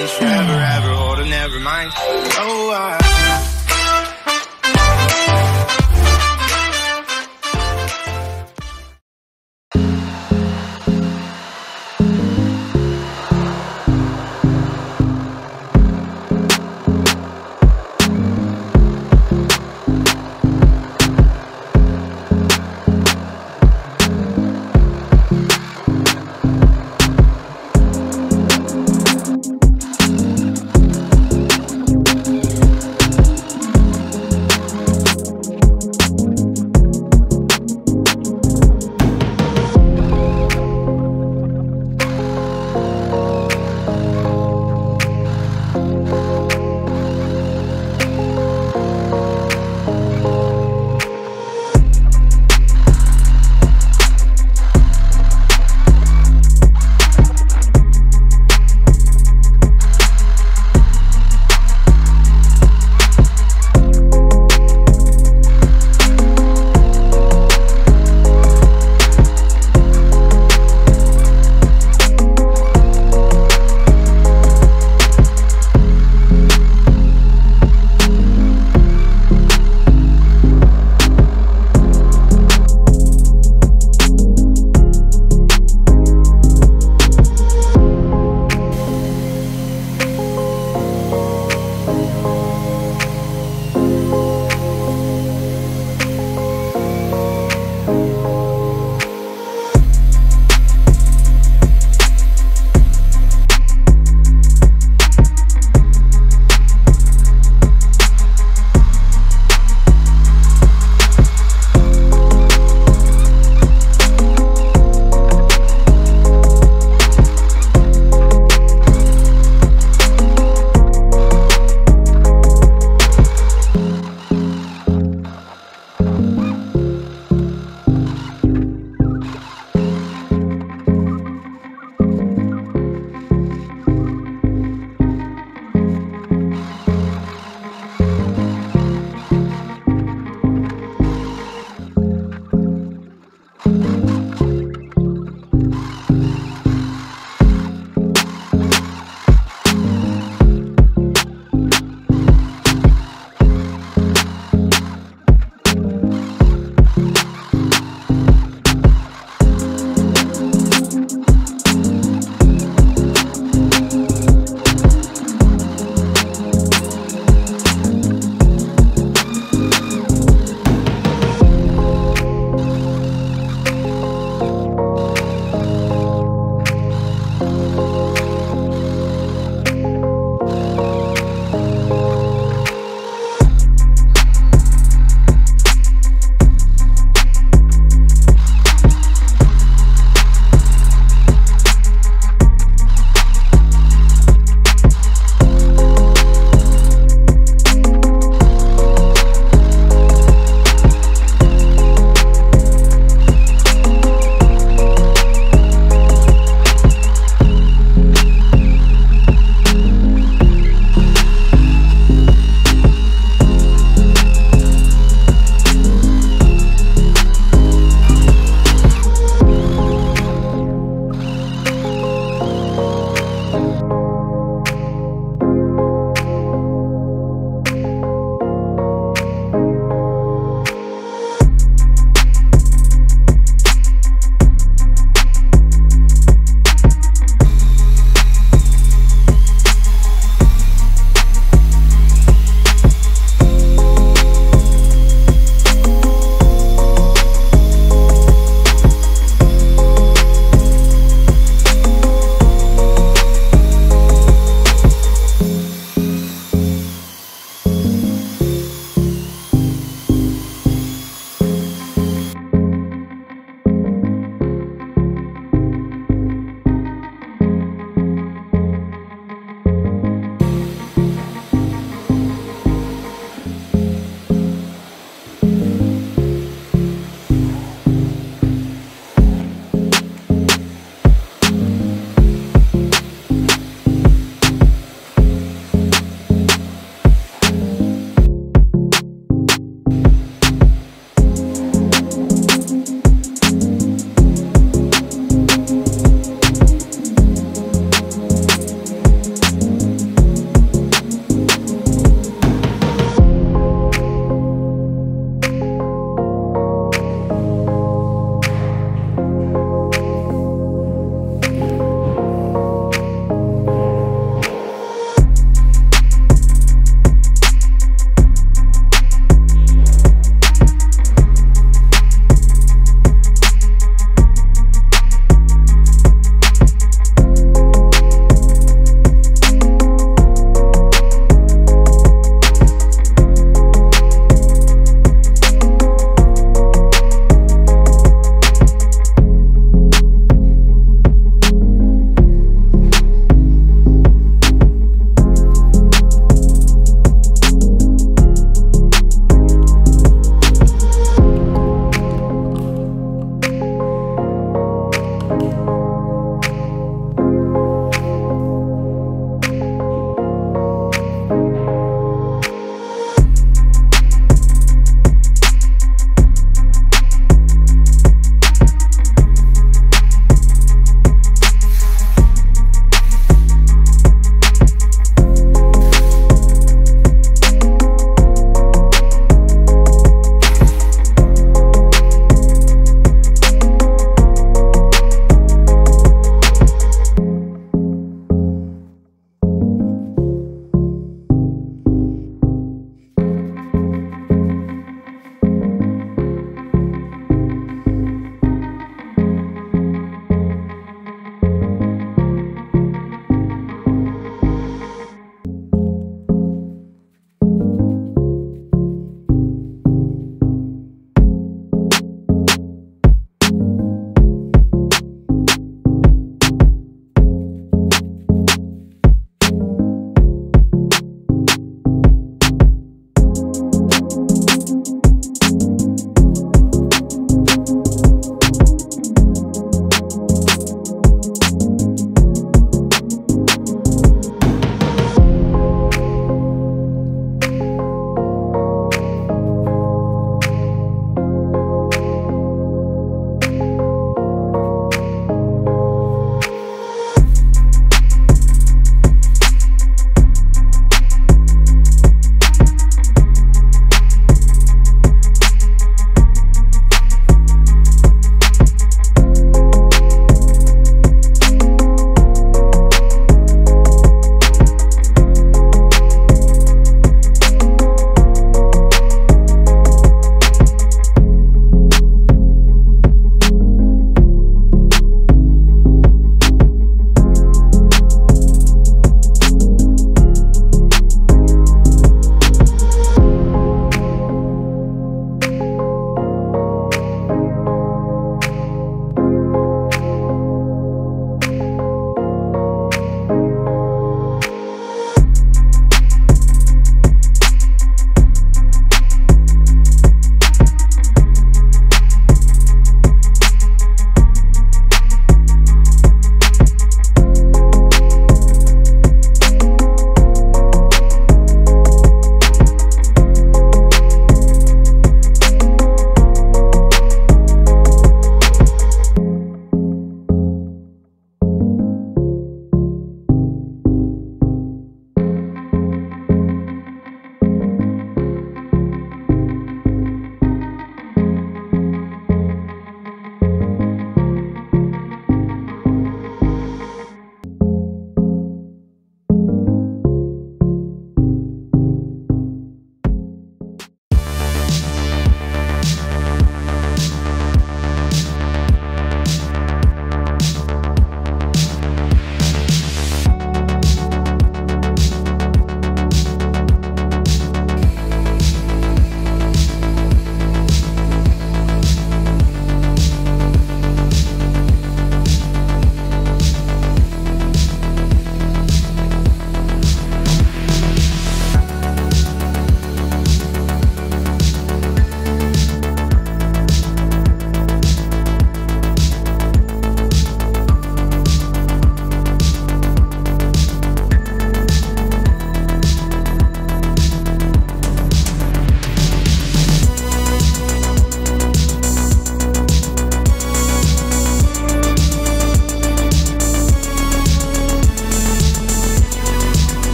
change forever, ever, or on, never mind. Oh, I